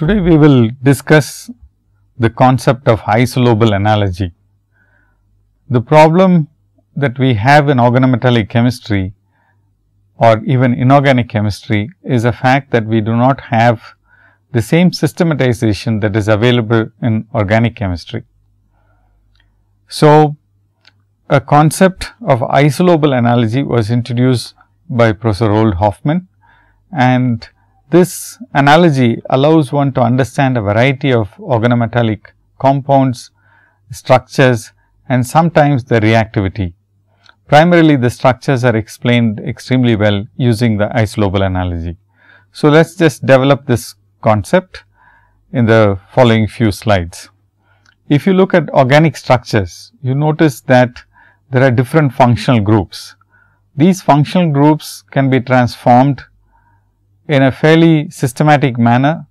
Today we will discuss the concept of isolobal analogy. The problem that we have in organometallic chemistry or even inorganic chemistry is a fact that we do not have the same systematization that is available in organic chemistry. So, a concept of isolobal analogy was introduced by Professor Roald Hoffmann and this analogy allows one to understand a variety of organometallic compounds, structures and sometimes the reactivity. Primarily the structures are explained extremely well using the isolobal analogy. So, let us just develop this concept in the following few slides. If you look at organic structures, you notice that there are different functional groups. These functional groups can be transformed in a fairly systematic manner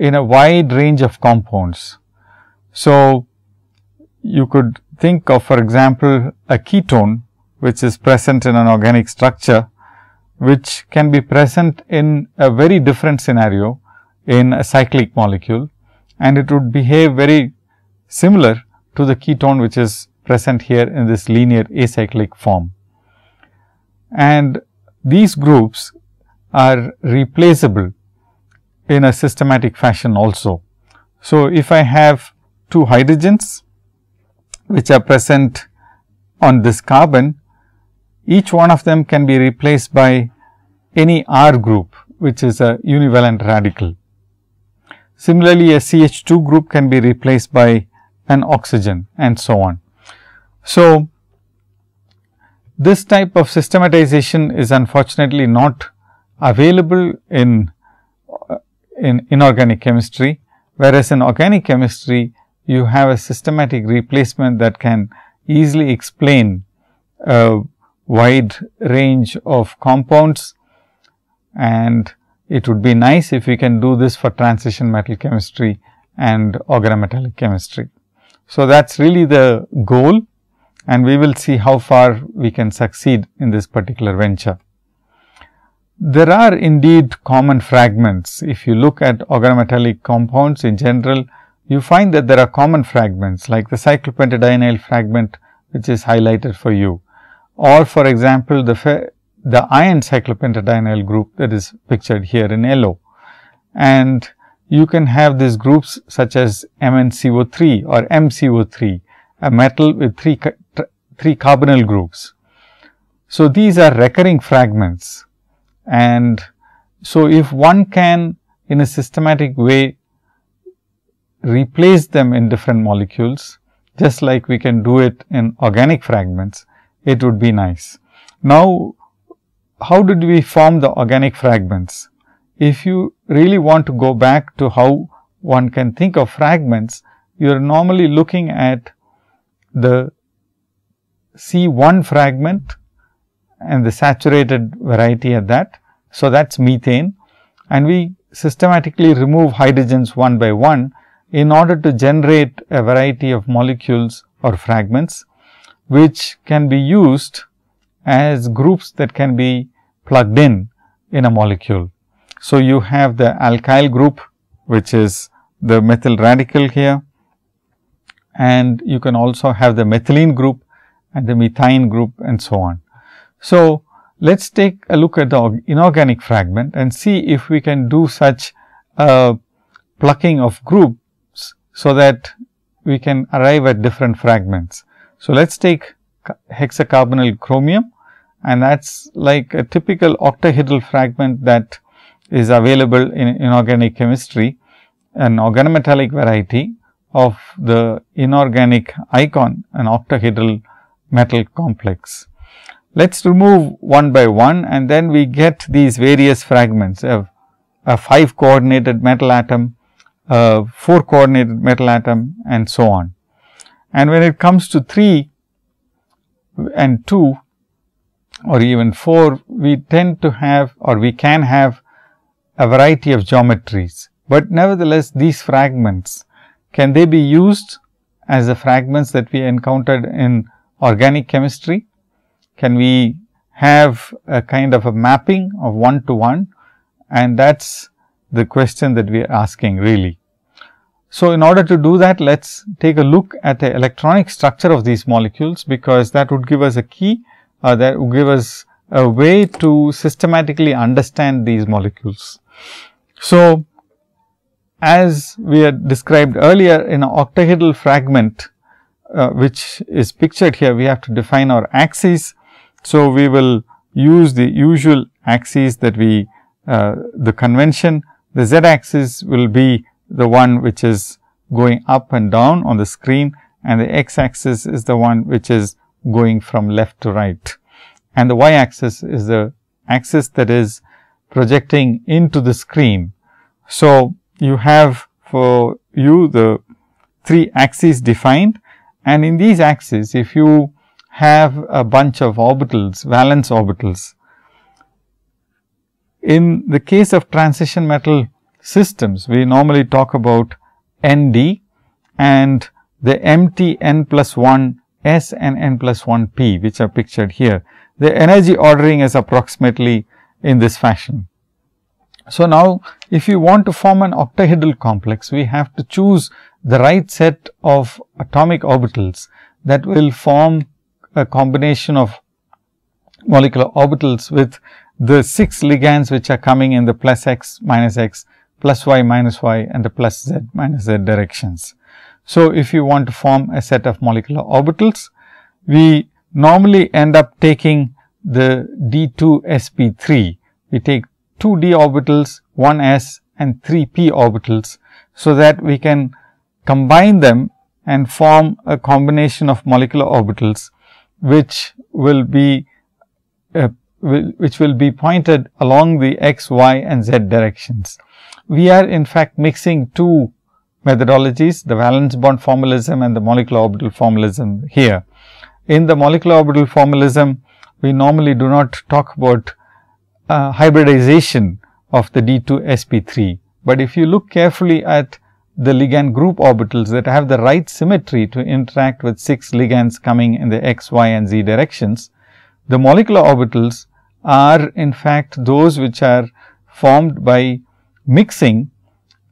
in a wide range of compounds. So, you could think of for example, a ketone which is present in an organic structure, which can be present in a very different scenario in a cyclic molecule and it would behave very similar to the ketone which is present here in this linear acyclic form. And these groups are replaceable in a systematic fashion also. So, if I have two hydrogens which are present on this carbon, each one of them can be replaced by any R group which is a univalent radical. Similarly, a CH2 group can be replaced by an oxygen and so on. So, this type of systematization is unfortunately not available in, in inorganic chemistry, whereas in organic chemistry you have a systematic replacement that can easily explain a wide range of compounds and it would be nice if we can do this for transition metal chemistry and organometallic chemistry. So, that is really the goal and we will see how far we can succeed in this particular venture. There are indeed common fragments. If you look at organometallic compounds in general, you find that there are common fragments like the cyclopentadienyl fragment which is highlighted for you or for example, the, the iron cyclopentadienyl group that is pictured here in yellow. And you can have these groups such as MnCO3 or MCO3, a metal with three, three carbonyl groups. So, these are recurring fragments and so if one can in a systematic way replace them in different molecules, just like we can do it in organic fragments, it would be nice. Now, how did we form the organic fragments? If you really want to go back to how one can think of fragments, you are normally looking at the C1 fragment and the saturated variety at that. So, that is methane and we systematically remove hydrogens one by one in order to generate a variety of molecules or fragments which can be used as groups that can be plugged in in a molecule. So, you have the alkyl group which is the methyl radical here and you can also have the methylene group and the methine group and so on. So, let us take a look at the inorganic fragment and see if we can do such a plucking of groups, so that we can arrive at different fragments. So, let us take hexacarbonyl chromium and that is like a typical octahedral fragment that is available in inorganic chemistry, an organometallic variety of the inorganic icon, an octahedral metal complex. Let us remove one by one and then we get these various fragments of a 5 coordinated metal atom, a 4 coordinated metal atom and so on. And when it comes to 3 and 2 or even 4, we tend to have or we can have a variety of geometries, but nevertheless these fragments can they be used as the fragments that we encountered in organic chemistry? Can we have a kind of a mapping of 1 to 1 and that is the question that we are asking really. So, in order to do that, let us take a look at the electronic structure of these molecules, because that would give us a key uh, that would give us a way to systematically understand these molecules. So, as we had described earlier in an octahedral fragment, uh, which is pictured here, we have to define our axes. So, we will use the usual axes that we uh, the convention. The z axis will be the one which is going up and down on the screen and the x axis is the one which is going from left to right. And the y axis is the axis that is projecting into the screen. So, you have for you the three axes defined and in these axes if you have a bunch of orbitals valence orbitals. In the case of transition metal systems, we normally talk about N d and the empty n plus 1 s and n plus 1 p, which are pictured here. The energy ordering is approximately in this fashion. So, now if you want to form an octahedral complex, we have to choose the right set of atomic orbitals that will form a combination of molecular orbitals with the 6 ligands which are coming in the plus x minus x plus y minus y and the plus z minus z directions. So, if you want to form a set of molecular orbitals, we normally end up taking the d 2 sp 3. We take 2 d orbitals, 1 s and 3 p orbitals. So, that we can combine them and form a combination of molecular orbitals, which will be uh, which will be pointed along the x, y and z directions we are in fact mixing two methodologies, the valence bond formalism and the molecular orbital formalism here. In the molecular orbital formalism, we normally do not talk about uh, hybridization of the D2 sp3, but if you look carefully at the ligand group orbitals that have the right symmetry to interact with 6 ligands coming in the x, y and z directions, the molecular orbitals are in fact those which are formed by mixing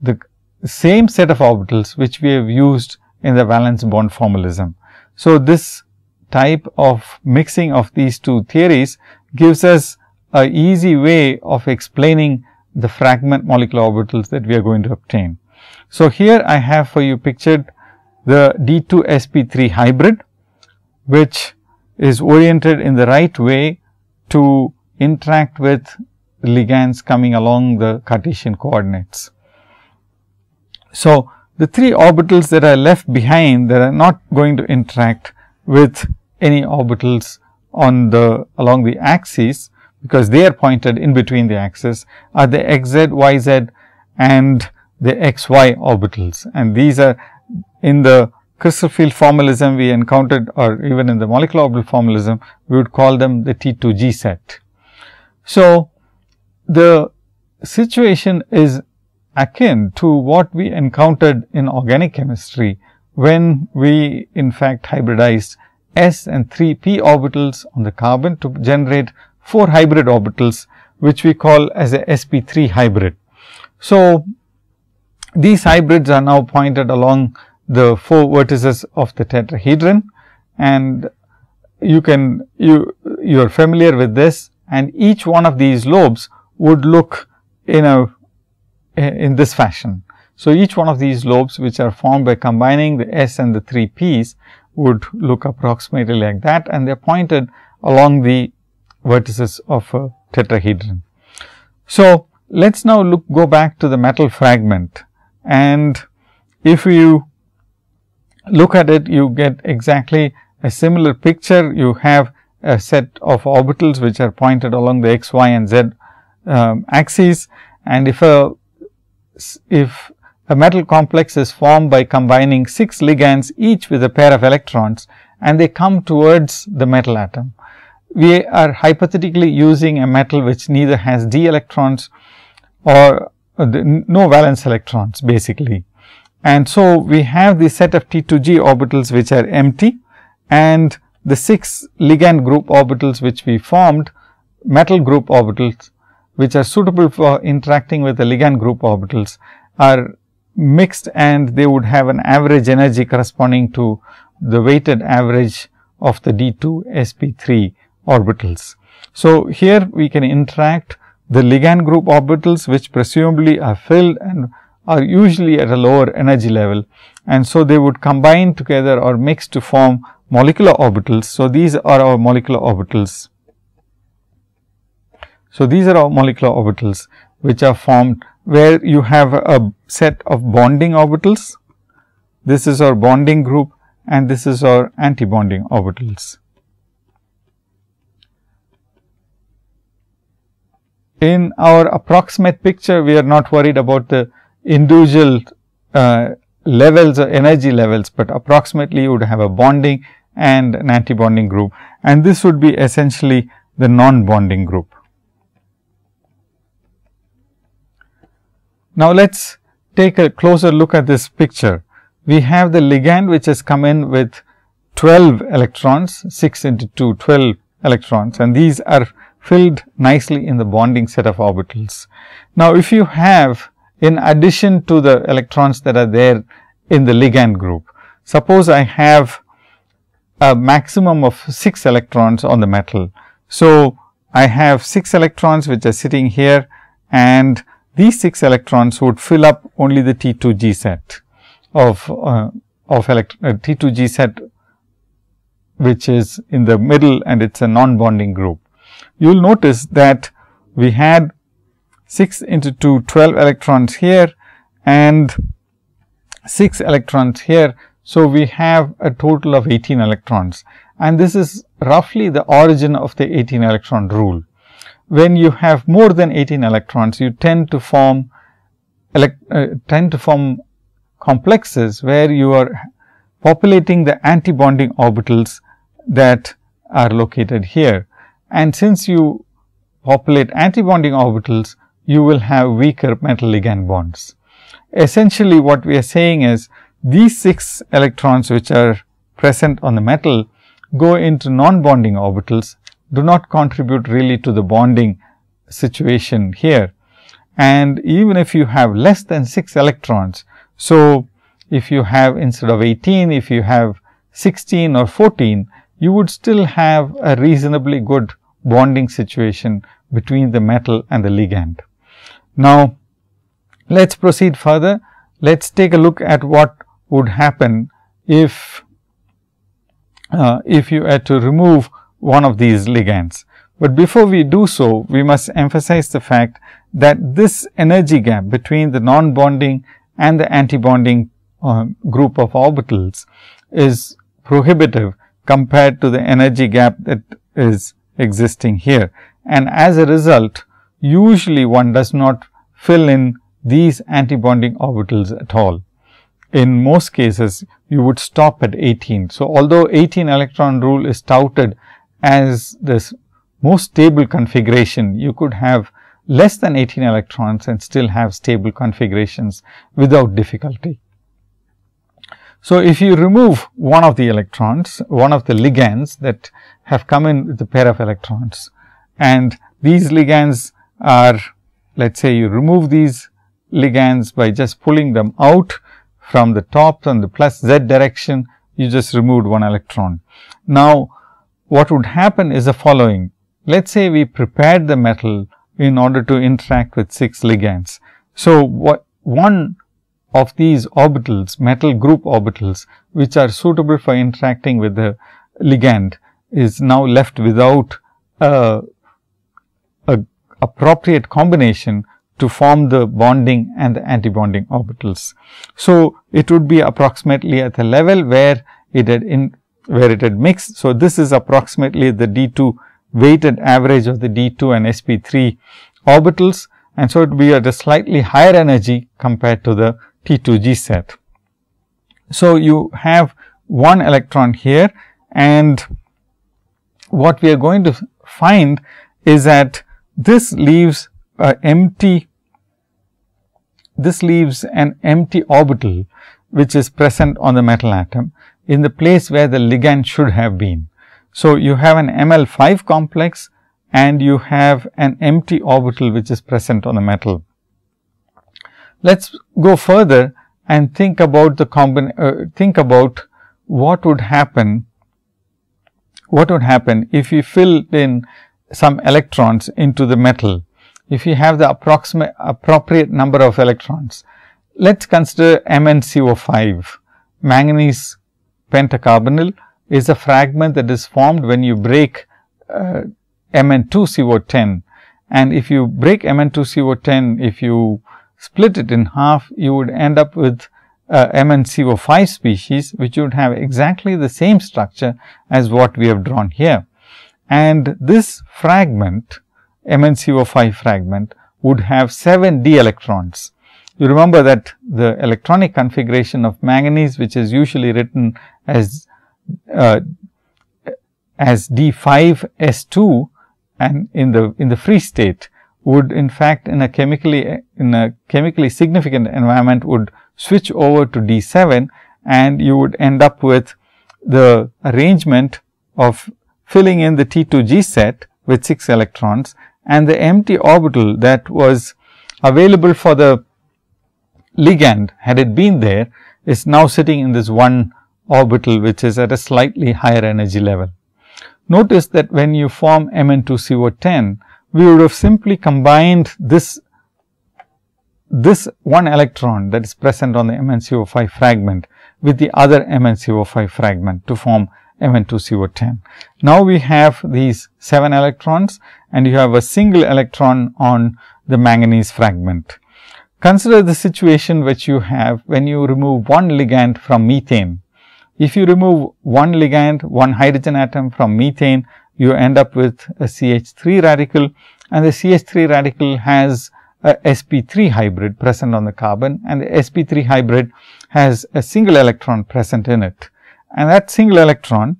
the same set of orbitals which we have used in the valence bond formalism. So, this type of mixing of these two theories gives us a easy way of explaining the fragment molecular orbitals that we are going to obtain. So, here I have for you pictured the D2 sp3 hybrid, which is oriented in the right way to interact with ligands coming along the Cartesian coordinates. So, the three orbitals that are left behind that are not going to interact with any orbitals on the along the axis, because they are pointed in between the axes are the x z, y z and the x y orbitals. And these are in the crystal field formalism we encountered or even in the molecular orbital formalism, we would call them the T 2 G set. So, the situation is akin to what we encountered in organic chemistry when we in fact hybridized s and 3 p orbitals on the carbon to generate 4 hybrid orbitals which we call as a sp3 hybrid. So, these hybrids are now pointed along the 4 vertices of the tetrahedron and you can you you are familiar with this and each one of these lobes would look in a in this fashion. So, each one of these lobes which are formed by combining the S and the 3 P's would look approximately like that and they are pointed along the vertices of a tetrahedron. So, let us now look go back to the metal fragment and if you look at it you get exactly a similar picture. You have a set of orbitals which are pointed along the x, y and z um, axes and if a if a metal complex is formed by combining 6 ligands each with a pair of electrons and they come towards the metal atom. We are hypothetically using a metal which neither has d electrons or Uh, no valence electrons basically. And so, we have the set of T 2 G orbitals which are empty and the 6 ligand group orbitals which we formed metal group orbitals which are suitable for interacting with the ligand group orbitals are mixed and they would have an average energy corresponding to the weighted average of the D2 sp3 orbitals. So, here we can interact the ligand group orbitals which presumably are filled and are usually at a lower energy level and so they would combine together or mix to form molecular orbitals. So, these are our molecular orbitals. So, these are our molecular orbitals which are formed where you have a set of bonding orbitals. This is our bonding group and this is our anti-bonding orbitals. In our approximate picture, we are not worried about the individual uh, levels or energy levels, but approximately you would have a bonding and an anti-bonding group and this would be essentially the non-bonding group. Now, let us take a closer look at this picture. We have the ligand which has come in with 12 electrons, 6 into 2, 12 electrons and these are filled nicely in the bonding set of orbitals. Now, if you have in addition to the electrons that are there in the ligand group, suppose I have a maximum of 6 electrons on the metal. So, I have 6 electrons which are sitting here and these 6 electrons would fill up only the T2G set of, uh, of elect uh, T2G set which is in the middle and it is a non-bonding group. You will notice that we had 6 into 2 12 electrons here and 6 electrons here. So, we have a total of 18 electrons and this is roughly the origin of the 18 electron rule when you have more than 18 electrons, you tend to form uh, tend to form complexes where you are populating the antibonding orbitals that are located here. And since you populate antibonding orbitals, you will have weaker metal ligand bonds. Essentially, what we are saying is these 6 electrons which are present on the metal go into non-bonding orbitals do not contribute really to the bonding situation here. And even if you have less than 6 electrons, so if you have instead of 18, if you have 16 or 14, you would still have a reasonably good bonding situation between the metal and the ligand. Now, let us proceed further. Let us take a look at what would happen if, uh, if you had to remove one of these ligands. But before we do so, we must emphasize the fact that this energy gap between the non-bonding and the anti-bonding uh, group of orbitals is prohibitive compared to the energy gap that is existing here. And as a result, usually one does not fill in these anti-bonding orbitals at all. In most cases, you would stop at 18. So, although 18 electron rule is touted as this most stable configuration, you could have less than 18 electrons and still have stable configurations without difficulty. So, if you remove one of the electrons, one of the ligands that have come in with a pair of electrons and these ligands are let us say you remove these ligands by just pulling them out from the top and the plus z direction, you just removed one electron. Now, what would happen is the following. Let us say we prepared the metal in order to interact with 6 ligands. So, what one of these orbitals, metal group orbitals, which are suitable for interacting with the ligand is now left without a, a appropriate combination to form the bonding and the antibonding orbitals. So, it would be approximately at the level where it had in where it had mixed. So, this is approximately the D2 weighted average of the D2 and sp3 orbitals and so it would be at a slightly higher energy compared to the T2G set. So, you have one electron here and what we are going to find is that this leaves a empty this leaves an empty orbital which is present on the metal atom in the place where the ligand should have been. So, you have an ML5 complex and you have an empty orbital which is present on the metal. Let us go further and think about the combin uh, think about what would happen what would happen if we fill in some electrons into the metal. If you have the approximate appropriate number of electrons. Let us consider MnCO5 manganese pentacarbonyl is a fragment that is formed when you break uh, Mn2CO10 and if you break Mn2CO10 if you split it in half you would end up with uh, MnCO5 species which would have exactly the same structure as what we have drawn here. And this fragment MnCO5 fragment would have 7 d electrons. You remember that the electronic configuration of manganese which is usually written as uh, as D5 S2 and in the in the free state would in fact in a chemically in a chemically significant environment would switch over to D7 and you would end up with the arrangement of filling in the T2G set with 6 electrons and the empty orbital that was available for the ligand had it been there is now sitting in this one orbital which is at a slightly higher energy level. Notice that when you form Mn2CO10, we would have simply combined this this one electron that is present on the MnCO5 fragment with the other MnCO5 fragment to form Mn2CO10. Now, we have these 7 electrons and you have a single electron on the manganese fragment. Consider the situation which you have when you remove one ligand from methane. If you remove one ligand, one hydrogen atom from methane, you end up with a CH3 radical and the CH3 radical has a sp3 hybrid present on the carbon and the sp3 hybrid has a single electron present in it. And that single electron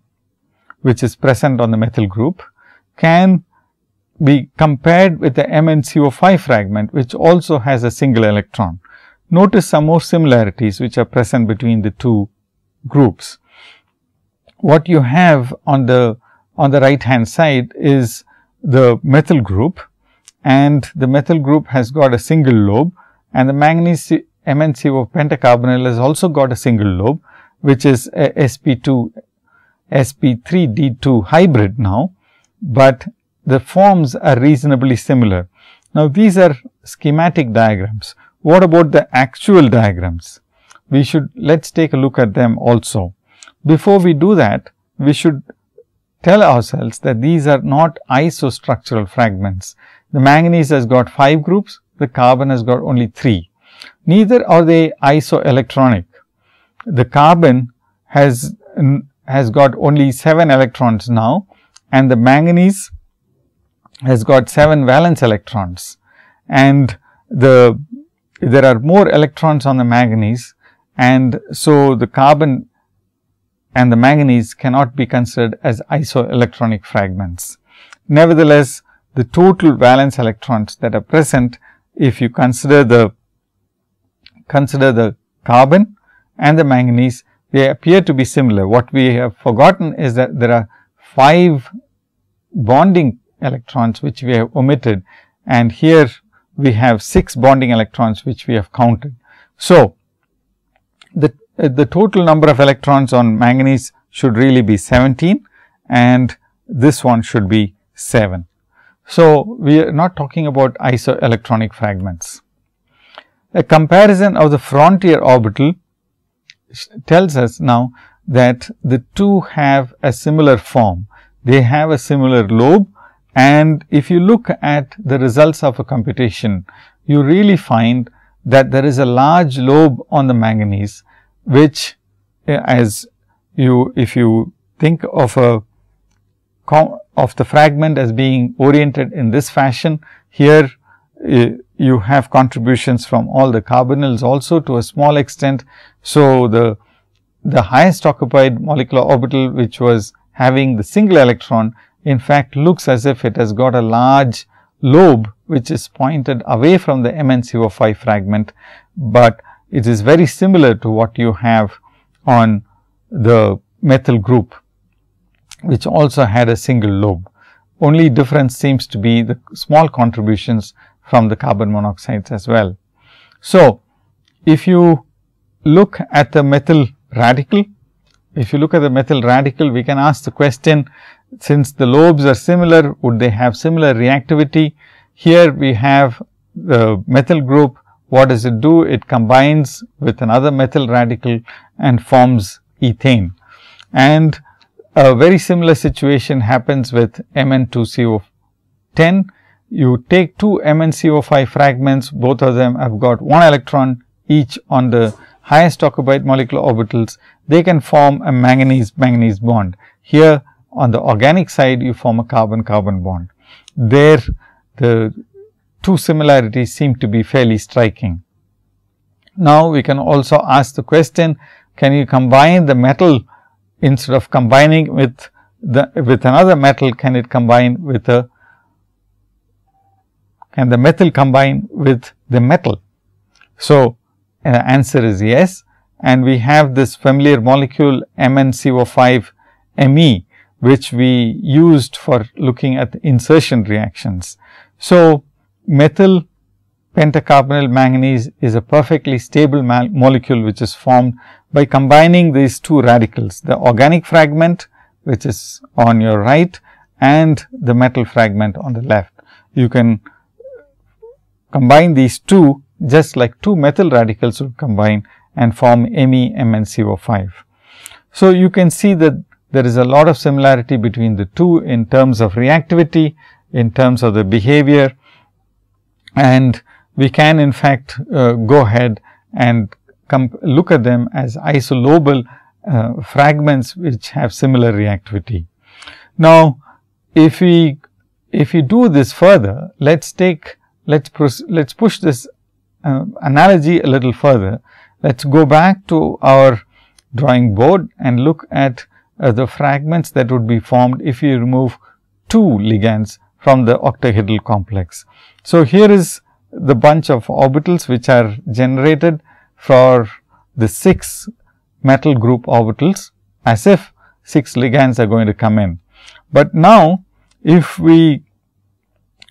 which is present on the methyl group can be compared with the MnCO5 fragment which also has a single electron. Notice some more similarities which are present between the two groups. What you have on the on the right hand side is the methyl group and the methyl group has got a single lobe and the manganese MnCO pentacarbonyl has also got a single lobe which is a sp2 sp3d2 hybrid now, but the forms are reasonably similar. Now, these are schematic diagrams. What about the actual diagrams? We should let us take a look at them also. Before we do that, we should tell ourselves that these are not isostructural fragments. The manganese has got 5 groups, the carbon has got only 3. Neither are they isoelectronic. The carbon has, has got only 7 electrons now and the manganese has got 7 valence electrons and the there are more electrons on the manganese and so the carbon and the manganese cannot be considered as isoelectronic fragments. Nevertheless, the total valence electrons that are present if you consider the consider the carbon and the manganese they appear to be similar. What we have forgotten is that there are 5 bonding electrons which we have omitted and here we have 6 bonding electrons which we have counted. So, the, Uh, the total number of electrons on manganese should really be 17 and this one should be 7. So, we are not talking about isoelectronic fragments. A comparison of the frontier orbital tells us now that the two have a similar form. They have a similar lobe and if you look at the results of a computation, you really find that there is a large lobe on the manganese, which eh, as you, if you think of a of the fragment as being oriented in this fashion. Here uh, you have contributions from all the carbonyls also to a small extent. So, the, the highest occupied molecular orbital which was having the single electron in fact looks as if it has got a large lobe which is pointed away from the MnCO5 fragment, but it is very similar to what you have on the methyl group which also had a single lobe. only difference seems to be the small contributions from the carbon monoxides as well. So, if you look at the methyl radical, if you look at the methyl radical, we can ask the question since the lobes are similar, would they have similar reactivity? Here we have the methyl group. What does it do? It combines with another methyl radical and forms ethane. And a very similar situation happens with Mn2CO10. You take two MnCO5 fragments, both of them have got one electron each on the highest occupied molecular orbitals, they can form a manganese manganese bond. Here on the organic side, you form a carbon carbon bond. There, the two similarities seem to be fairly striking. Now, we can also ask the question, can you combine the metal instead of combining with the with another metal, can it combine with a can the methyl combine with the metal? So, uh, answer is yes and we have this familiar molecule MnCO5 Me which we used for looking at insertion reactions. So, methyl pentacarbonyl manganese is a perfectly stable molecule which is formed by combining these two radicals, the organic fragment which is on your right and the metal fragment on the left. You can combine these two just like two methyl radicals would combine and form MeMnCO5. So, you can see that there is a lot of similarity between the two in terms of reactivity, in terms of the behavior and we can in fact uh, go ahead and look at them as isolobal uh, fragments which have similar reactivity. Now, if we if we do this further, let's take let's let's push this uh, analogy a little further. Let's go back to our drawing board and look at uh, the fragments that would be formed if you remove two ligands from the octahedral complex. So, here is the bunch of orbitals which are generated for the 6 metal group orbitals as if 6 ligands are going to come in. But now, if we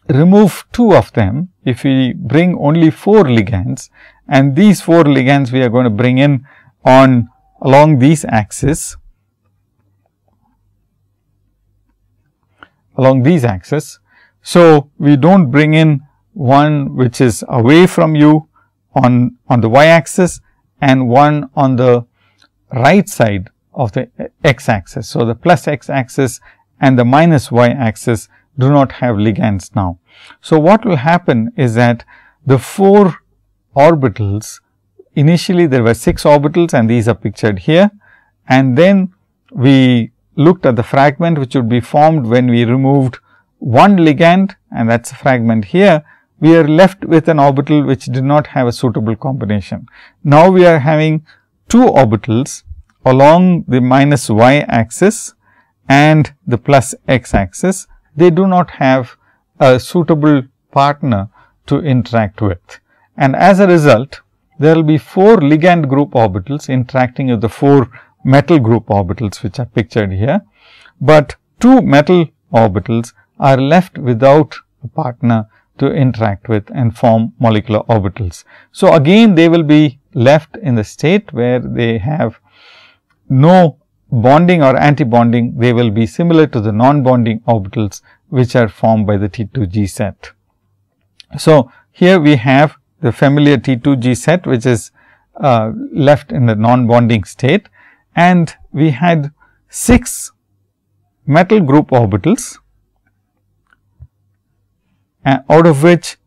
remove 2 of them, if we bring only 4 ligands and these 4 ligands we are going to bring in on along these axes, along these axes. So, we do not bring in one which is away from you on, on the y axis and one on the right side of the x axis. So, the plus x axis and the minus y axis do not have ligands now. So, what will happen is that the 4 orbitals initially there were 6 orbitals and these are pictured here and then we looked at the fragment which would be formed when we removed one ligand and that is a fragment here we are left with an orbital which did not have a suitable combination. Now, we are having two orbitals along the minus y axis and the plus x axis. They do not have a suitable partner to interact with. And as a result, there will be 4 ligand group orbitals interacting with the 4 metal group orbitals which are pictured here, but 2 metal orbitals are left without a partner to interact with and form molecular orbitals. So, again they will be left in the state where they have no bonding or anti-bonding, they will be similar to the non-bonding orbitals which are formed by the T2G set. So, here we have the familiar T2G set which is uh, left in the non-bonding state and we had 6 metal group orbitals out of which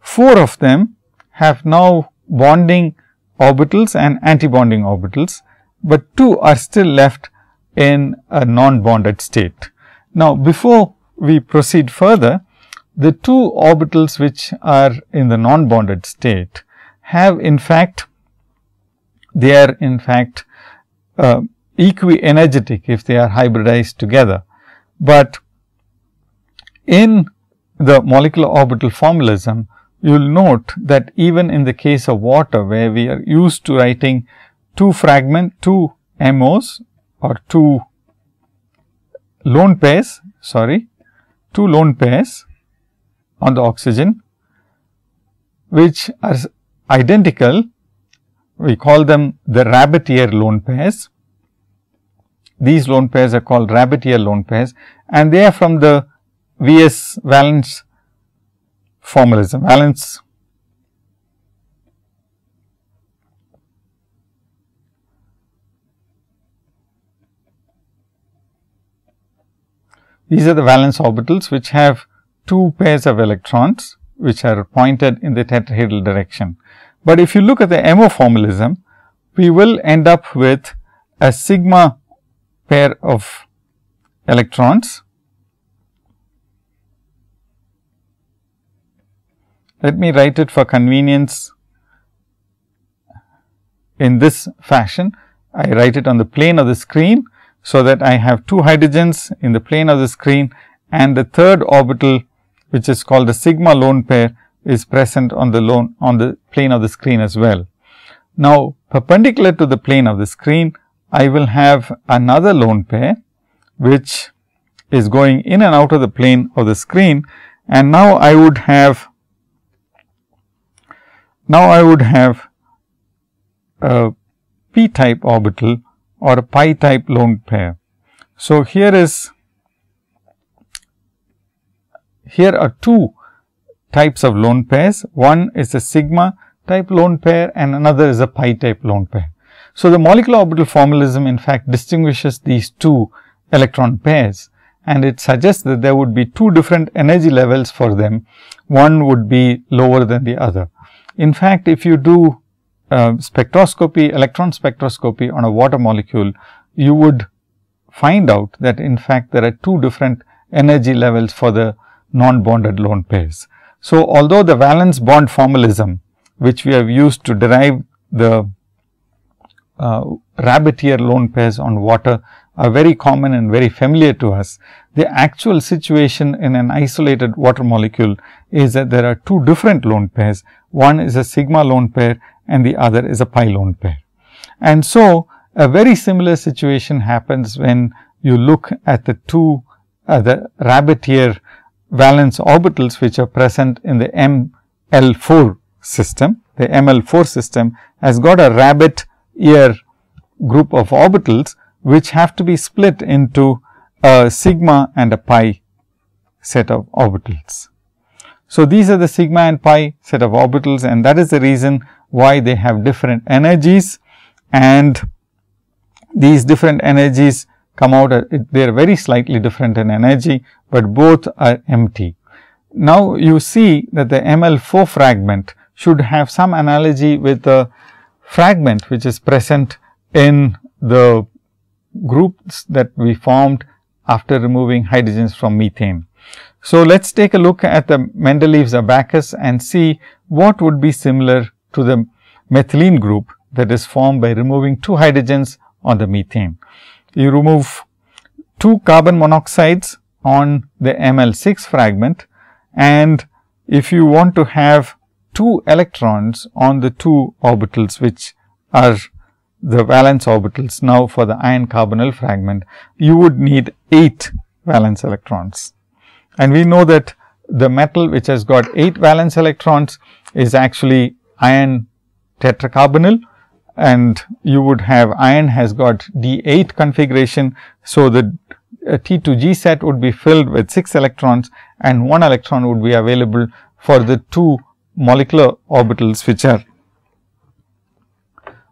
4 of them have now bonding orbitals and antibonding orbitals, but 2 are still left in a non-bonded state. Now, before we proceed further, the two orbitals which are in the non-bonded state have in fact, they are in fact uh, equi-energetic if they are hybridized together. But in the molecular orbital formalism, you will note that even in the case of water where we are used to writing two fragment, two MOs or two lone pairs, sorry, two lone pairs on the oxygen, which are identical. We call them the rabbit ear lone pairs. These lone pairs are called rabbit ear lone pairs and they are from the VS valence formalism, valence These are the valence orbitals which have two pairs of electrons which are pointed in the tetrahedral direction. But if you look at the MO formalism, we will end up with a sigma pair of electrons. Let me write it for convenience in this fashion. I write it on the plane of the screen so that I have two hydrogens in the plane of the screen and the third orbital which is called the sigma lone pair is present on the lone on the plane of the screen as well. Now, perpendicular to the plane of the screen, I will have another lone pair which is going in and out of the plane of the screen and now I would have now I would have a p type orbital or a pi type lone pair. So, here is here are two types of lone pairs. One is a sigma type lone pair and another is a pi type lone pair. So, the molecular orbital formalism in fact distinguishes these two electron pairs and it suggests that there would be two different energy levels for them. One would be lower than the other. In fact, if you do uh, spectroscopy, electron spectroscopy on a water molecule, you would find out that in fact, there are two different energy levels for the non-bonded lone pairs. So, although the valence bond formalism, which we have used to derive the uh, rabbit ear lone pairs on water are very common and very familiar to us. The actual situation in an isolated water molecule is that there are two different lone pairs. One is a sigma lone pair and the other is a pi lone pair. And so, a very similar situation happens when you look at the two uh, the rabbit ear valence orbitals which are present in the ML4 system. The ML4 system has got a rabbit ear group of orbitals which have to be split into a sigma and a pi set of orbitals. So, these are the sigma and pi set of orbitals and that is the reason why they have different energies and these different energies come out uh, they are very slightly different in energy, but both are empty. Now, you see that the ML4 fragment should have some analogy with the fragment which is present in the groups that we formed after removing hydrogens from methane. So, let us take a look at the Mendeleev's abacus and see what would be similar to the methylene group that is formed by removing two hydrogens on the methane. You remove two carbon monoxides on the ML6 fragment and if you want to have two electrons on the two orbitals which are the valence orbitals now for the iron carbonyl fragment, you would need 8 valence electrons. And we know that the metal which has got 8 valence electrons is actually iron tetracarbonyl and you would have iron has got D 8 configuration. So, the uh, T 2 G set would be filled with 6 electrons and 1 electron would be available for the two molecular orbitals which are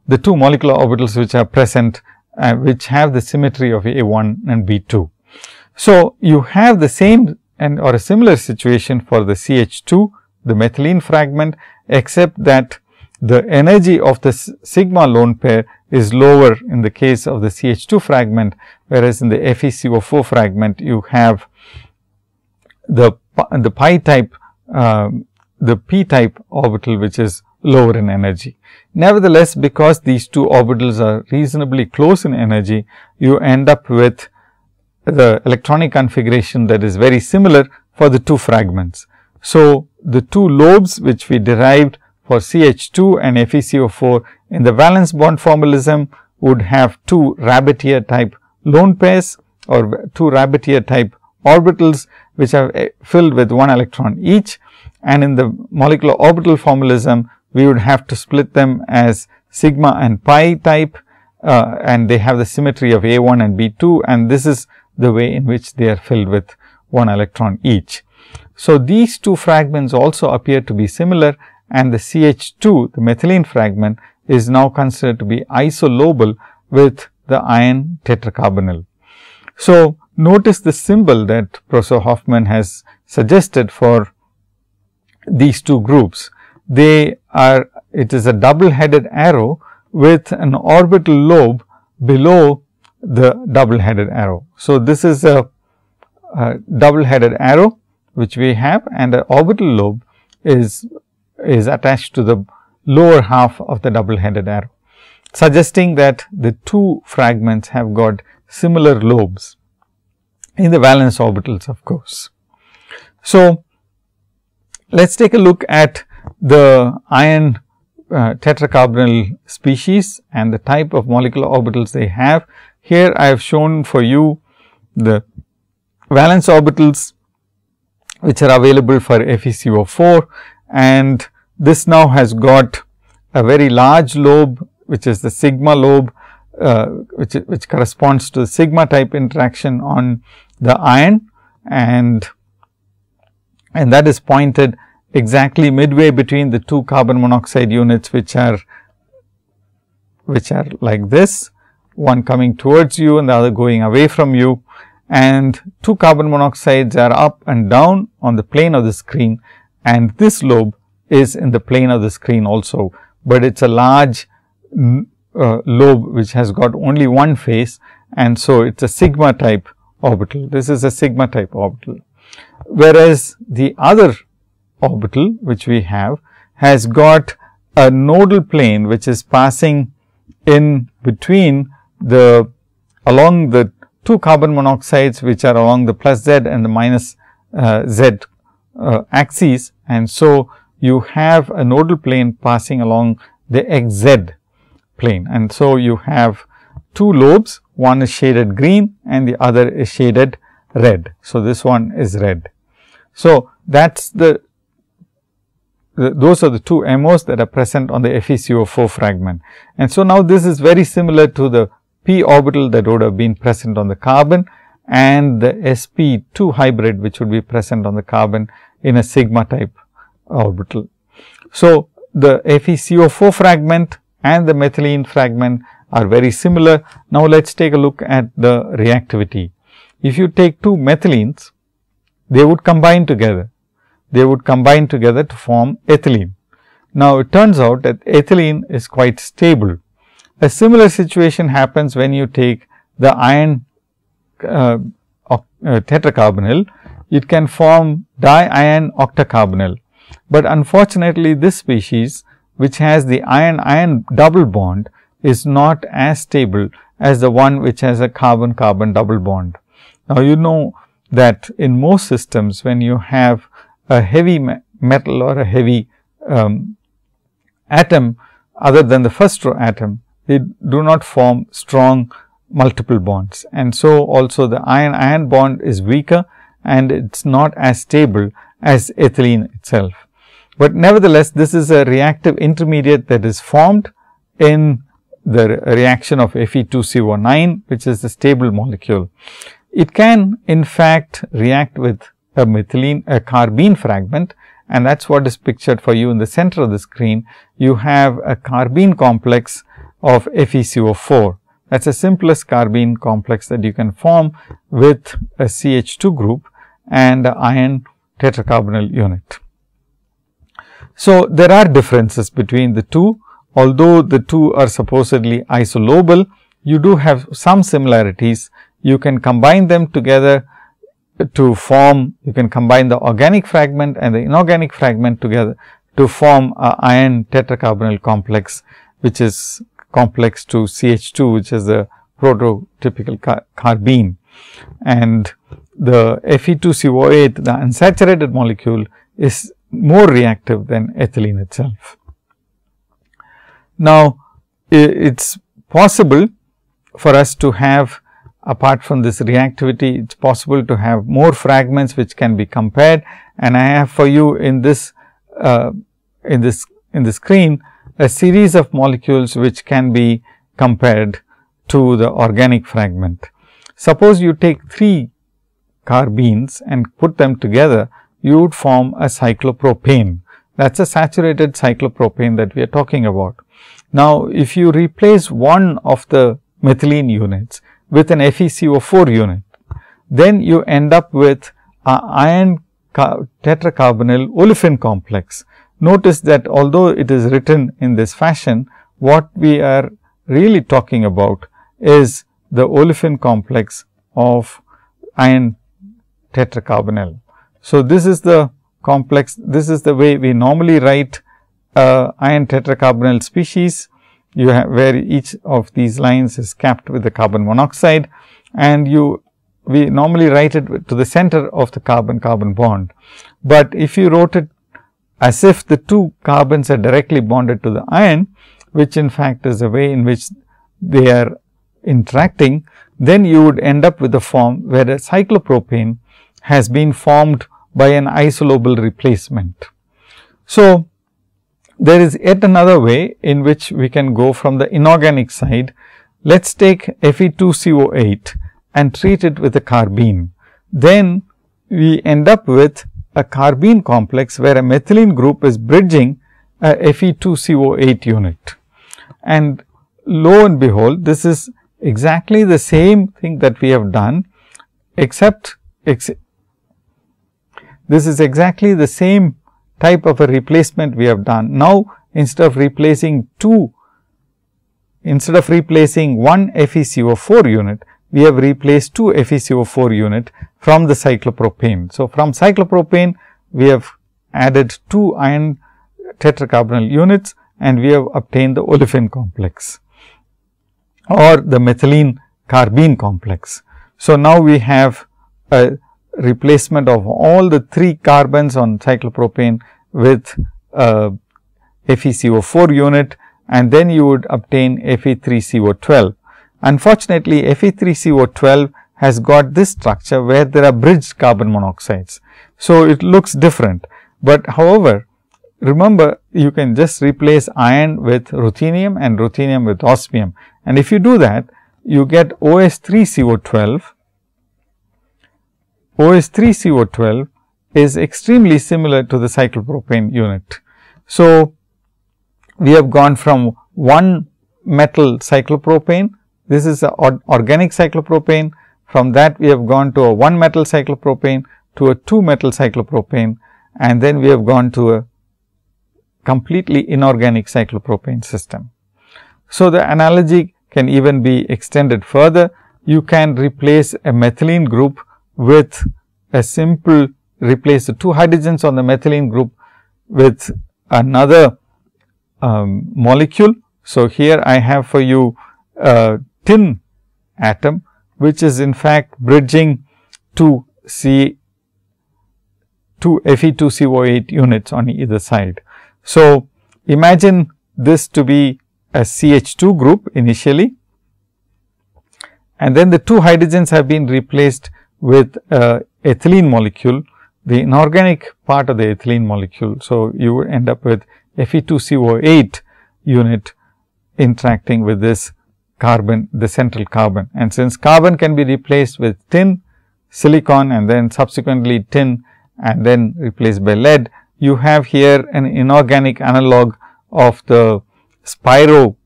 the two molecular orbitals which are present uh, which have the symmetry of A 1 and B 2. So, you have the same and or a similar situation for the CH 2 the methylene fragment except that the energy of the sigma lone pair is lower in the case of the CH2 fragment, whereas in the FeCO4 fragment you have the, the pi type, uh, the p type orbital which is lower in energy. Nevertheless, because these two orbitals are reasonably close in energy, you end up with the electronic configuration that is very similar for the two fragments. So, the two lobes which we derived for CH2 and FeCO4 in the valence bond formalism would have two rabbit ear type lone pairs or two rabbit ear type orbitals which are eh, filled with one electron each and in the molecular orbital formalism we would have to split them as sigma and pi type uh, and they have the symmetry of A 1 and B 2 and this is the way in which they are filled with one electron each. So, these two fragments also appear to be similar and the CH 2 the methylene fragment is now considered to be isolobal with the iron tetracarbonyl. So, notice the symbol that Professor Hoffmann has suggested for these two groups. They are it is a double headed arrow with an orbital lobe below the double headed arrow. So, this is a, a double headed arrow which we have and the orbital lobe is is attached to the lower half of the double headed arrow, suggesting that the two fragments have got similar lobes in the valence orbitals of course. So, let us take a look at the iron uh, tetracarbonyl species and the type of molecular orbitals they have. Here I have shown for you the valence orbitals which are available for FeCO4 and this now has got a very large lobe which is the sigma lobe uh, which, which corresponds to the sigma type interaction on the iron and and that is pointed exactly midway between the two carbon monoxide units which are which are like this one coming towards you and the other going away from you and two carbon monoxides are up and down on the plane of the screen and this lobe is in the plane of the screen also, but it is a large uh, lobe which has got only one face and so it is a sigma type orbital. This is a sigma type orbital. Whereas, the other orbital which we have has got a nodal plane which is passing in between the along the two carbon monoxides which are along the plus z and the minus uh, z uh, axes and so you have a nodal plane passing along the xz plane and so you have two lobes one is shaded green and the other is shaded red. So, this one is red. So, that is the those are the two MOs that are present on the FeCO4 fragment. And so, now this is very similar to the p orbital that would have been present on the carbon and the sp2 hybrid which would be present on the carbon in a sigma type orbital. So, the FeCO4 fragment and the methylene fragment are very similar. Now, let us take a look at the reactivity. If you take two methylenes, they would combine together they would combine together to form ethylene. Now, it turns out that ethylene is quite stable. A similar situation happens when you take the iron uh, uh, tetracarbonyl, it can form di-iron octacarbonyl. But unfortunately, this species which has the iron iron double bond is not as stable as the one which has a carbon carbon double bond. Now, you know that in most systems when you have a heavy metal or a heavy um, atom other than the first row atom, they do not form strong multiple bonds. And so, also the iron iron bond is weaker and it is not as stable as ethylene itself. But nevertheless, this is a reactive intermediate that is formed in the reaction of Fe2CO9, which is the stable molecule. It can in fact react with a methylene, a carbene fragment and that is what is pictured for you in the center of the screen. You have a carbene complex of FeCO4. That is the simplest carbene complex that you can form with a CH2 group and a iron tetracarbonyl unit. So, there are differences between the two. Although the two are supposedly isolobal, you do have some similarities. You can combine them together to form, you can combine the organic fragment and the inorganic fragment together to form a iron tetracarbonyl complex, which is complex to CH2, which is the prototypical car carbene. And the Fe2CO8, the unsaturated molecule is more reactive than ethylene itself. Now, it is possible for us to have apart from this reactivity, it is possible to have more fragments which can be compared. And I have for you in this, uh, in this, in the screen, a series of molecules which can be compared to the organic fragment. Suppose you take three carbenes and put them together, you would form a cyclopropane. That is a saturated cyclopropane that we are talking about. Now, if you replace one of the methylene units with an FeCO4 unit, then you end up with a iron tetracarbonyl olefin complex. Notice that although it is written in this fashion, what we are really talking about is the olefin complex of iron tetracarbonyl. So, this is the complex, this is the way we normally write uh, iron tetracarbonyl species. You have where each of these lines is capped with the carbon monoxide and you we normally write it to the center of the carbon carbon bond. But if you wrote it as if the two carbons are directly bonded to the iron, which in fact is a way in which they are interacting, then you would end up with a form where a cyclopropane has been formed by an isolobal replacement. So, there is yet another way in which we can go from the inorganic side. Let us take Fe2CO8 and treat it with a carbene. Then we end up with a carbene complex where a methylene group is bridging a Fe2CO8 unit. And lo and behold, this is exactly the same thing that we have done, except ex this is exactly the same type of a replacement we have done. Now, instead of replacing two, instead of replacing one FeCO4 unit, we have replaced two FeCO4 unit from the cyclopropane. So, from cyclopropane, we have added two iron tetracarbonyl units and we have obtained the olefin complex or the methylene carbene complex. So, now we have a replacement of all the three carbons on cyclopropane with uh, a FeCO4 unit and then you would obtain Fe3CO12. Unfortunately, Fe3CO12 has got this structure where there are bridged carbon monoxides. So, it looks different, but however, remember you can just replace iron with ruthenium and ruthenium with osmium and if you do that you get OS3CO12 OS3CO12 is extremely similar to the cyclopropane unit. So, we have gone from one metal cyclopropane, this is a organic cyclopropane, from that we have gone to a one metal cyclopropane to a two metal cyclopropane and then we have gone to a completely inorganic cyclopropane system. So, the analogy can even be extended further. You can replace a methylene group with a simple replace the two hydrogens on the methylene group with another um, molecule. So, here I have for you a tin atom, which is in fact bridging two C two Fe2CO8 units on either side. So, imagine this to be a CH2 group initially and then the two hydrogens have been replaced with a ethylene molecule, the inorganic part of the ethylene molecule. So, you end up with Fe2CO8 unit interacting with this carbon, the central carbon. And since carbon can be replaced with tin, silicon and then subsequently tin and then replaced by lead, you have here an inorganic analog of the spiro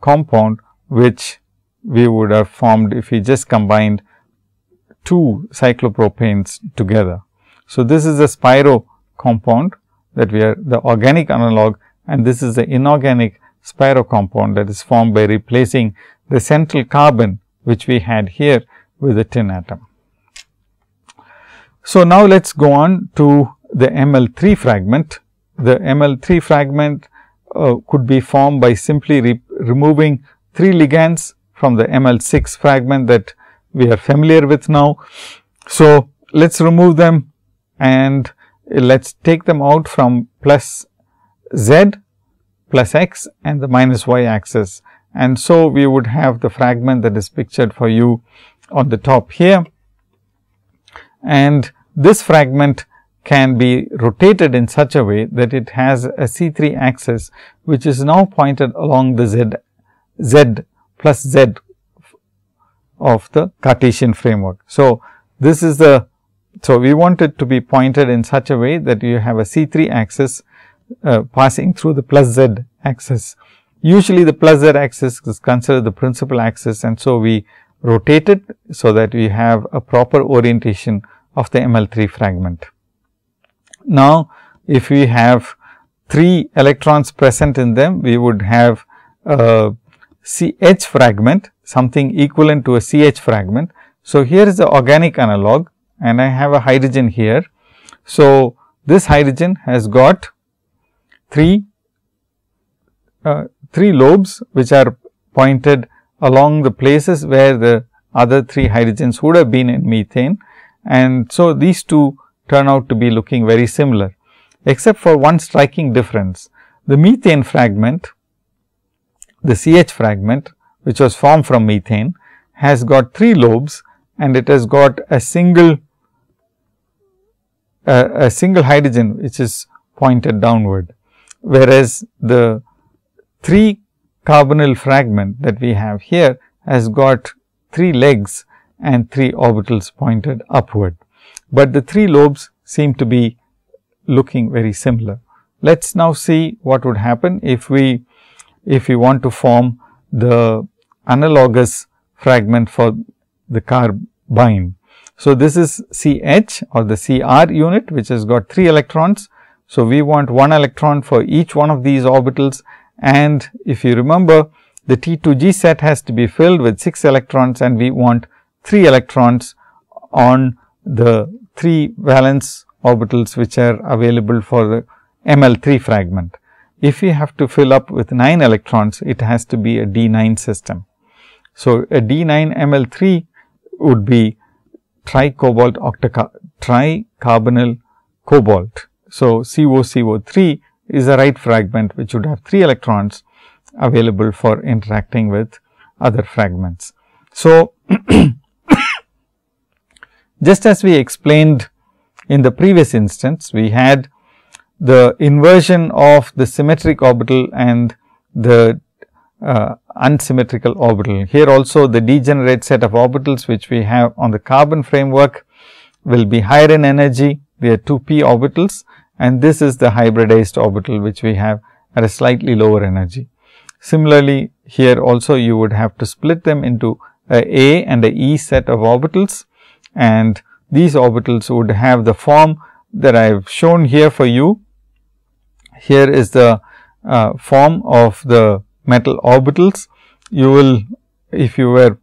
compound, which we would have formed if we just combined two cyclopropanes together. So, this is a spiro compound that we are the organic analog and this is the inorganic spiro compound that is formed by replacing the central carbon which we had here with a tin atom. So, now let us go on to the ML3 fragment. The ML3 fragment uh, could be formed by simply re removing three ligands from the ML6 fragment that we are familiar with now. So, let us remove them and let us take them out from plus z plus x and the minus y axis And so, we would have the fragment that is pictured for you on the top here. And this fragment can be rotated in such a way that it has a C3 axis, which is now pointed along the z, z plus z of the Cartesian framework. So, this is the so, we want it to be pointed in such a way that you have a C3 axis uh, passing through the plus z axis. Usually, the plus z axis is considered the principal axis and so we rotate it so that we have a proper orientation of the ML3 fragment. Now, if we have 3 electrons present in them, we would have a CH fragment, something equivalent to a CH fragment. So, here is the organic analog and I have a hydrogen here. So, this hydrogen has got 3, uh, 3 lobes which are pointed along the places where the other 3 hydrogens would have been in methane. And so, these two turn out to be looking very similar, except for one striking difference. The methane fragment, the CH fragment which was formed from methane has got 3 lobes and it has got a single a, a single hydrogen which is pointed downward, whereas the 3 carbonyl fragment that we have here has got 3 legs and 3 orbitals pointed upward, but the 3 lobes seem to be looking very similar. Let us now see what would happen if we if we want to form the analogous fragment for the carbyne. So, this is C H or the C R unit which has got 3 electrons. So, we want 1 electron for each one of these orbitals and if you remember the T 2 G set has to be filled with 6 electrons and we want 3 electrons on the 3 valence orbitals which are available for the ML 3 fragment. If we have to fill up with 9 electrons, it has to be a D 9 system. So, a D 9 ML 3 would be tricobalt octa tricarbonyl cobalt. So, COCO3 is a right fragment which would have 3 electrons available for interacting with other fragments. So, just as we explained in the previous instance, we had the inversion of the symmetric orbital and the uh, unsymmetrical orbital. Here also the degenerate set of orbitals which we have on the carbon framework will be higher in energy. They are 2 p orbitals and this is the hybridized orbital which we have at a slightly lower energy. Similarly, here also you would have to split them into a A and a E set of orbitals and these orbitals would have the form that I have shown here for you. Here is the uh, form of the metal orbitals, you will if you were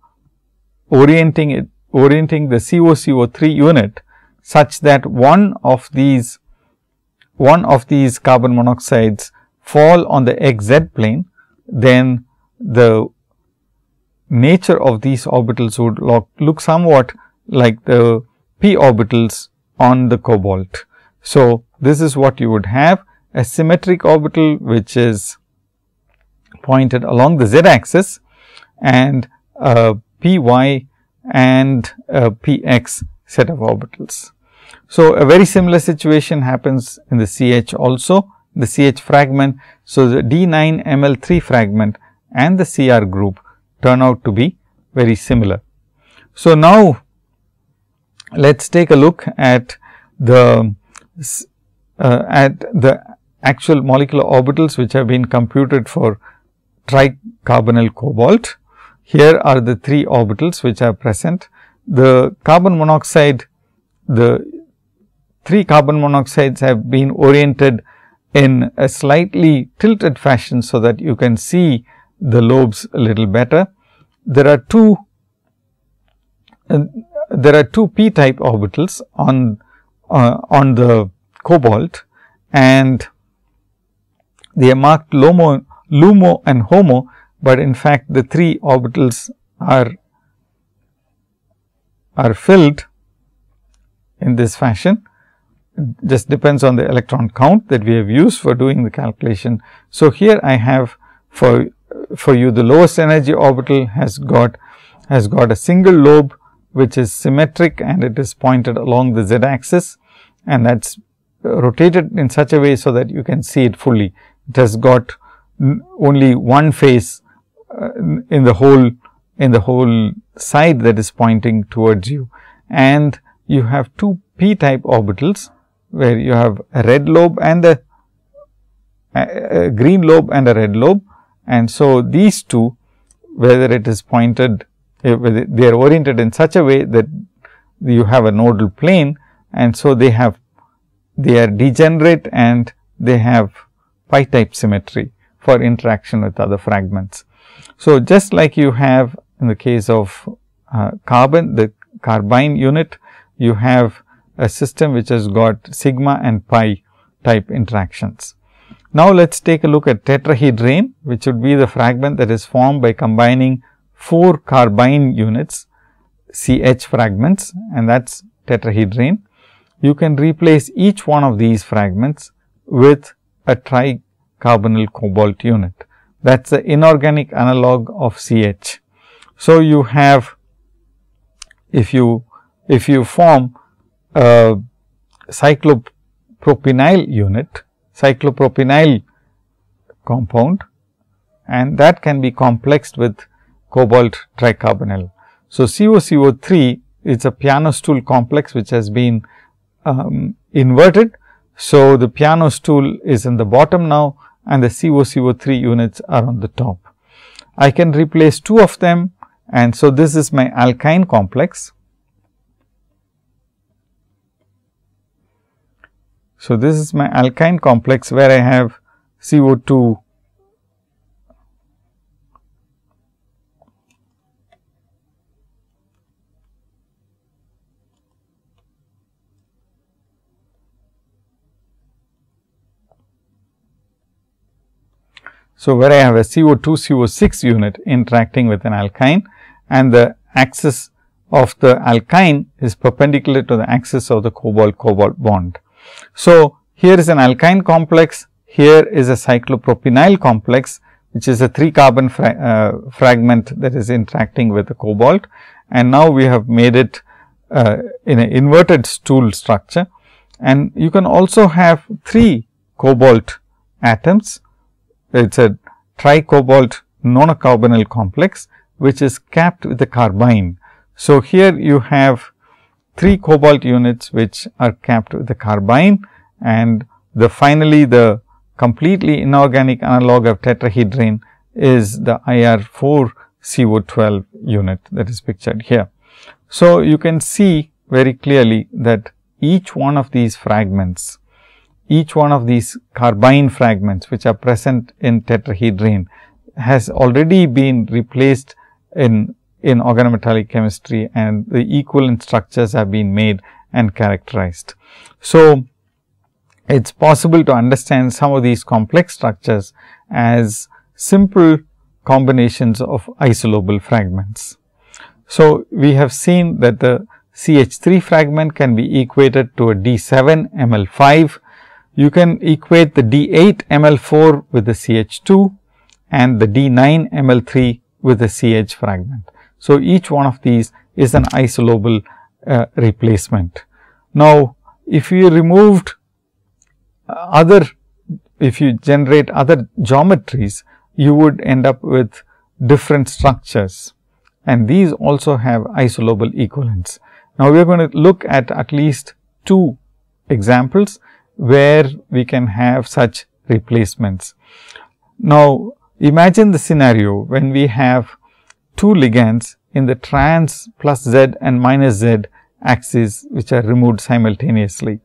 orienting it orienting the COCO3 unit such that one of these one of these carbon monoxides fall on the xz plane, then the nature of these orbitals would look, look somewhat like the p orbitals on the cobalt. So, this is what you would have a symmetric orbital which is pointed along the z axis and a p y and a p x set of orbitals. So, a very similar situation happens in the C H also, the C H fragment. So, the D 9 M L 3 fragment and the C R group turn out to be very similar. So, now let us take a look at the uh, at the actual molecular orbitals which have been computed for tricarbonyl cobalt. Here are the three orbitals which are present. The carbon monoxide, the three carbon monoxides have been oriented in a slightly tilted fashion, so that you can see the lobes a little better. There are two uh, there are two p type orbitals on uh, on the cobalt and they are marked LOMO LUMO and HOMO, but in fact the three orbitals are are filled in this fashion just depends on the electron count that we have used for doing the calculation. So, here I have for for you the lowest energy orbital has got has got a single lobe which is symmetric and it is pointed along the z axis and that is rotated in such a way so that you can see it fully. It has got only one face uh, in the whole in the whole side that is pointing towards you. And you have two p type orbitals where you have a red lobe and a, a, green lobe and a red lobe. And so these two whether it is pointed eh, they are oriented in such a way that you have a nodal plane and so they have they are degenerate and they have pi type symmetry for interaction with other fragments. So, just like you have in the case of uh, carbon, the carbyne unit, you have a system which has got sigma and pi type interactions. Now, let us take a look at tetrahedrane, which would be the fragment that is formed by combining 4 carbyne units CH fragments and that is tetrahedrane you can replace each one of these fragments with a tricarbonyl cobalt unit. That is the inorganic analog of CH. So, you have if you if you form a cyclopropenyl unit, cyclopropenyl compound and that can be complexed with cobalt tricarbonyl. So, COCO3 is a piano stool complex which has been um, inverted. So, the piano stool is in the bottom now and the COCO3 units are on the top. I can replace two of them and so this is my alkyne complex. So, this is my alkyne complex where I have CO2 So, where I have a CO2 CO6 unit interacting with an alkyne and the axis of the alkyne is perpendicular to the axis of the cobalt cobalt bond. So, here is an alkyne complex, here is a cyclopropenyl complex which is a 3 carbon fra uh, fragment that is interacting with the cobalt. And now we have made it uh, in an inverted stool structure. And you can also have 3 cobalt atoms it is a tricobalt nonocarbonyl complex, which is capped with a carbyne. So, here you have 3 cobalt units which are capped with the carbyne and the finally, the completely inorganic analog of tetrahedrane is the IR 4 CO12 unit that is pictured here. So, you can see very clearly that each one of these fragments each one of these carbene fragments which are present in tetrahedrane has already been replaced in in organometallic chemistry and the equivalent structures have been made and characterized. So, it is possible to understand some of these complex structures as simple combinations of isolobal fragments. So, we have seen that the CH3 fragment can be equated to a D7 ML5 you can equate the D8 ML4 with the CH2 and the D9 ML3 with the CH fragment. So, each one of these is an isolobal uh, replacement. Now, if you removed other, if you generate other geometries, you would end up with different structures and these also have isolobal equivalents. Now, we are going to look at at least two examples where we can have such replacements. Now, imagine the scenario when we have two ligands in the trans plus z and minus z axes which are removed simultaneously.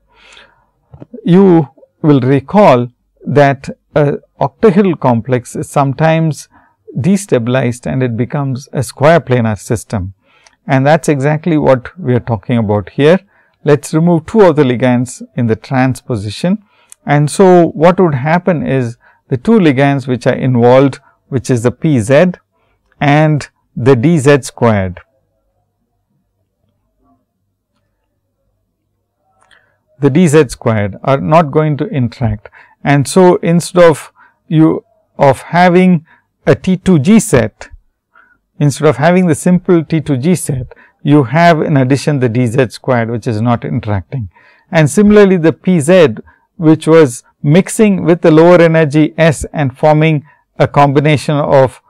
You will recall that a octahedral complex is sometimes destabilized and it becomes a square planar system. And that is exactly what we are talking about here let us remove two of the ligands in the trans position. And so, what would happen is the two ligands which are involved which is the P z and the d z squared. The d z squared are not going to interact and so instead of you of having a T2G set, instead of having the simple T2G set, you have in addition the dz squared which is not interacting. And similarly, the Pz which was mixing with the lower energy s and forming a combination of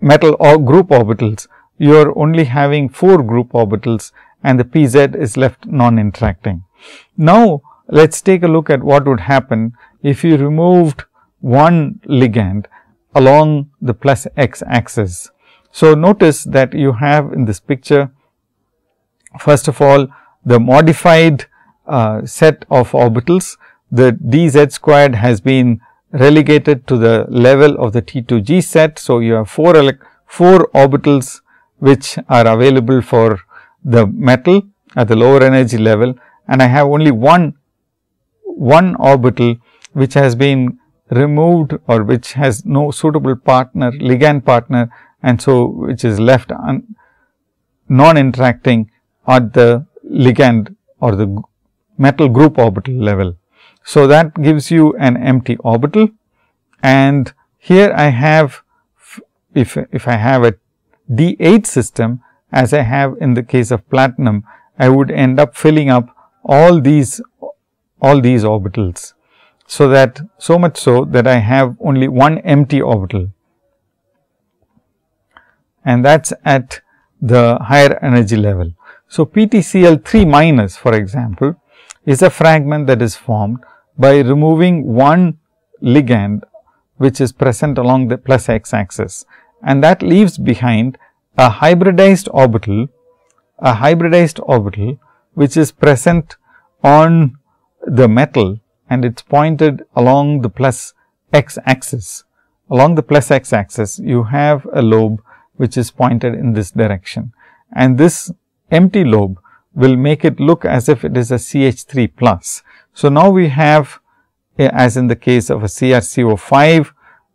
metal or group orbitals, you are only having 4 group orbitals and the Pz is left non-interacting. Now, let us take a look at what would happen if you removed one ligand along the plus x axis. So, notice that you have in this picture first of all the modified uh, set of orbitals the dz squared has been relegated to the level of the T2G set. So, you have 4, 4 orbitals which are available for the metal at the lower energy level and I have only one, one orbital which has been removed or which has no suitable partner ligand partner and so which is left non interacting at the ligand or the metal group orbital level. So, that gives you an empty orbital and here I have if, if I have a D 8 system as I have in the case of platinum, I would end up filling up all these all these orbitals. So, that so much so that I have only one empty orbital and that is at the higher energy level. So, PTCl 3 minus for example, is a fragment that is formed by removing one ligand which is present along the plus x axis and that leaves behind a hybridized orbital, a hybridized orbital which is present on the metal and it is pointed along the plus x axis. Along the plus x axis, you have a lobe which is pointed in this direction and this empty lobe will make it look as if it is a CH3 plus. So, now we have as in the case of a CrCO5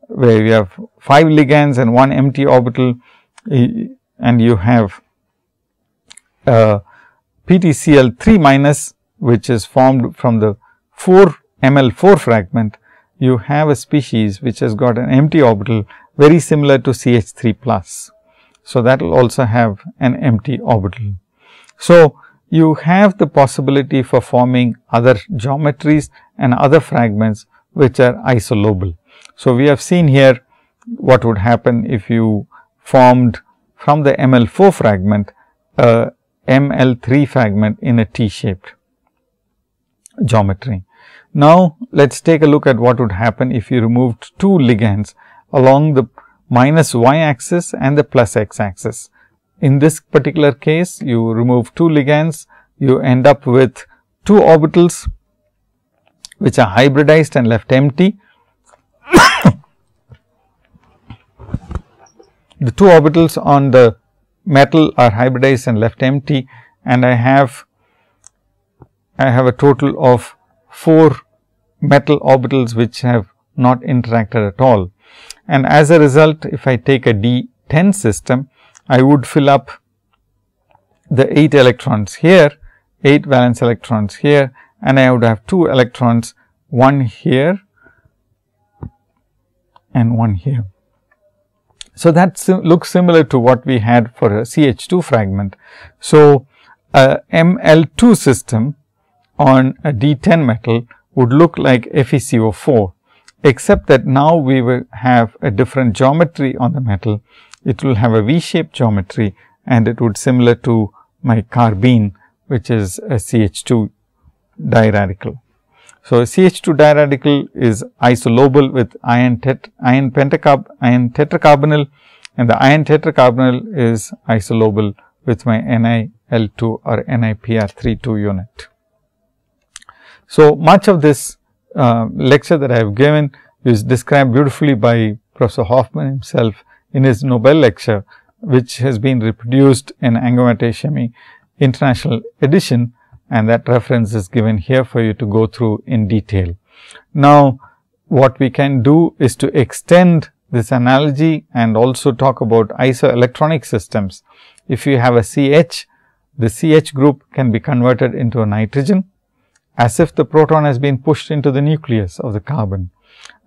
where we have 5 ligands and 1 empty orbital and you have uh, PTCl 3 minus which is formed from the 4 ML 4 fragment, you have a species which has got an empty orbital very similar to CH 3 plus. So, that will also have an empty orbital. So, you have the possibility for forming other geometries and other fragments which are isolobal. So, we have seen here what would happen if you formed from the ML4 fragment a ML3 fragment in a T shaped geometry. Now, let us take a look at what would happen if you removed two ligands along the minus y axis and the plus x axis. In this particular case, you remove two ligands, you end up with two orbitals which are hybridized and left empty the two orbitals on the metal are hybridized and left empty and I have I have a total of 4 metal orbitals which have not interacted at all. And as a result, if I take a D 10 system, I would fill up the 8 electrons here, 8 valence electrons here and I would have 2 electrons, one here and one here. So, that sim looks similar to what we had for a CH2 fragment. So, a ML2 system on a D10 metal would look like FeCO4, except that now we will have a different geometry on the metal. It will have a V-shaped geometry and it would similar to my carbene, which is a CH2 diradical. So, CH2 diradical is isolobal with iron, tet iron pentacarb iron tetracarbonyl and the iron tetracarbonyl is isolobal with my NiL2 or NiPr32 unit. So, much of this uh, lecture that I have given is described beautifully by Professor Hoffmann himself in his Nobel lecture, which has been reproduced in Angewandte Chemie International Edition and that reference is given here for you to go through in detail. Now, what we can do is to extend this analogy and also talk about isoelectronic systems. If you have a CH, the CH group can be converted into a nitrogen as if the proton has been pushed into the nucleus of the carbon.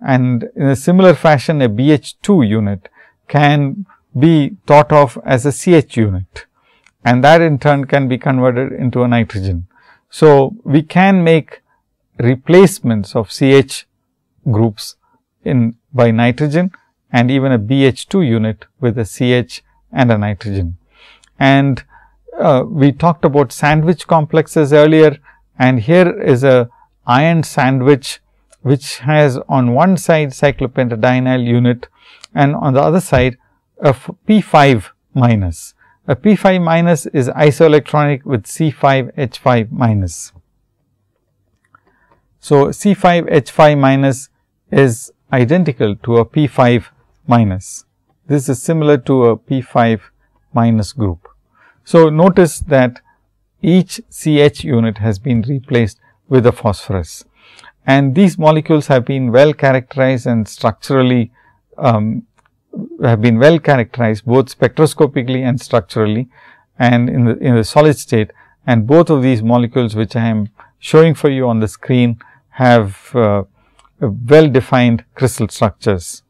And in a similar fashion, a BH2 unit can be thought of as a CH unit and that in turn can be converted into a nitrogen. So, we can make replacements of CH groups in by nitrogen and even a BH2 unit with a CH and a nitrogen. And uh, we talked about sandwich complexes earlier and here is a iron sandwich which has on one side cyclopentadienyl unit and on the other side a P 5 minus. A P 5 minus is isoelectronic with C 5 H 5 minus. So, C 5 H 5 minus is identical to a P 5 minus. This is similar to a P 5 minus group. So, notice that each CH unit has been replaced with a phosphorus and these molecules have been well characterized and structurally um, have been well characterized both spectroscopically and structurally and in the in the solid state and both of these molecules which I am showing for you on the screen have uh, well defined crystal structures.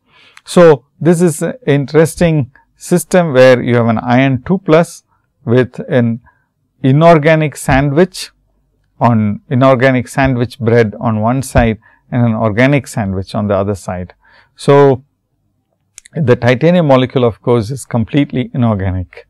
So, this is an interesting system where you have an iron 2 plus with an inorganic sandwich on inorganic sandwich bread on one side and an organic sandwich on the other side. So, the titanium molecule of course, is completely inorganic.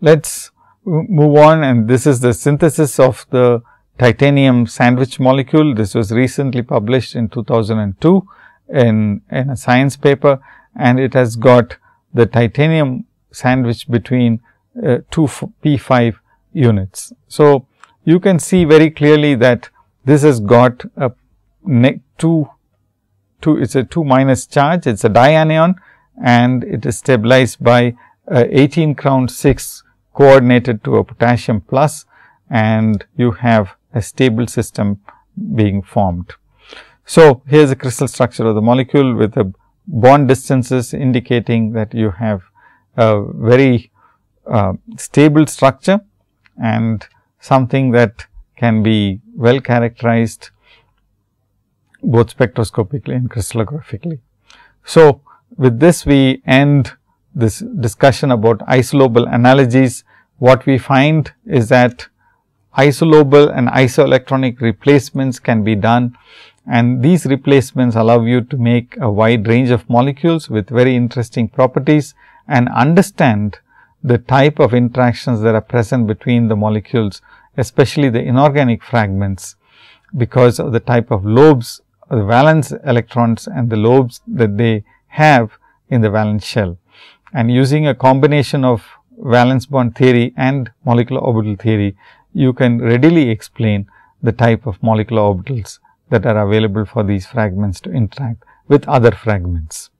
Let us move on and this is the synthesis of the titanium sandwich molecule. This was recently published in 2002 in, in a science paper and it has got the titanium sandwich between uh, two P 5 units. So, you can see very clearly that this has got a 2, 2 it is a 2 minus charge, it is a dianion and it is stabilized by 18 crown 6 coordinated to a potassium plus and you have a stable system being formed. So, here is a crystal structure of the molecule with the bond distances indicating that you have a very uh, stable structure and something that can be well characterized both spectroscopically and crystallographically. So, with this we end this discussion about isolobal analogies. What we find is that isolobal and isoelectronic replacements can be done and these replacements allow you to make a wide range of molecules with very interesting properties and understand the type of interactions that are present between the molecules, especially the inorganic fragments, because of the type of lobes, the valence electrons and the lobes that they have in the valence shell. And using a combination of valence bond theory and molecular orbital theory, you can readily explain the type of molecular orbitals that are available for these fragments to interact with other fragments.